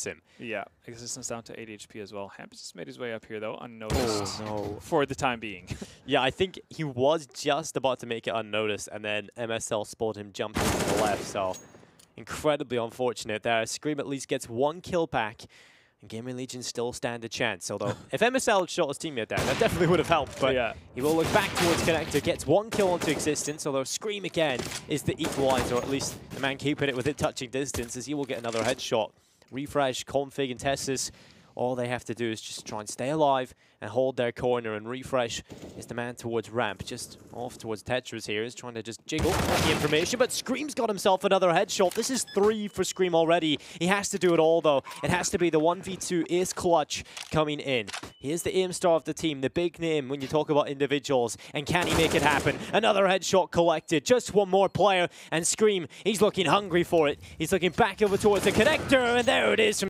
gets him. Yeah, existence down to 8 HP as well. Hampus just made his way up here though, unnoticed oh, no. for the time being. Yeah, I think he was just about to make it unnoticed, and then MSL spotted him jumping to the left, so incredibly unfortunate there. Scream at least gets one kill back, and Gaming Legion still stand a chance, although if MSL had shot his teammate down, that definitely would have helped, but yeah. he will look back towards Connector, gets one kill onto existence, although Scream again is the equalizer, or at least the man keeping it within touching distance, as he will get another headshot. Refresh, Config, and Tessus all they have to do is just try and stay alive and hold their corner and refresh is the man towards ramp just off towards Tetris here is trying to just jiggle the information but Scream's got himself another headshot. This is three for Scream already. He has to do it all though. It has to be the 1v2 is clutch coming in. He is the aim star of the team the big name when you talk about individuals and can he make it happen? Another headshot collected just one more player and Scream he's looking hungry for it. He's looking back over towards the connector and there it is from